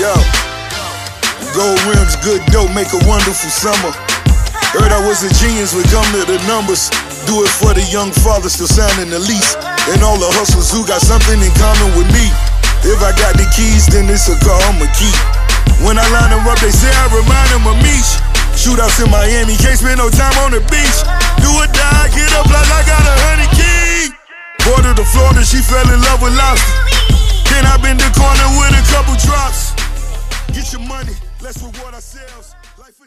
Yo, gold rims, good dope, make a wonderful summer. Heard I was a genius when come to the numbers. Do it for the young father still sounding the least. And all the hustlers who got something in common with me. If I got the keys, then it's a car I'ma keep. When I line them up, they say I remind them of me. Shootouts in Miami, can't spend no time on the beach. Do or die, get up like I got a honey key. Border to Florida, she fell in love with lobster. money. Let's reward ourselves. Life.